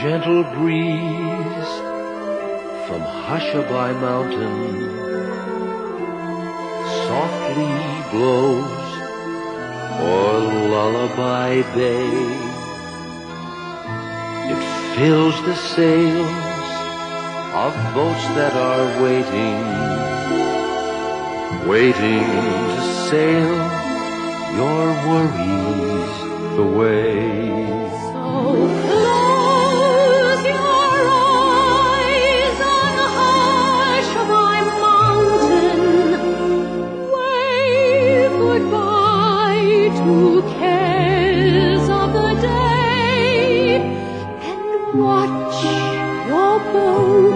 gentle breeze from Hushabye Mountain softly blows o'er Lullaby Bay. It fills the sails of boats that are waiting, waiting to sail your worries away. Watch your bow.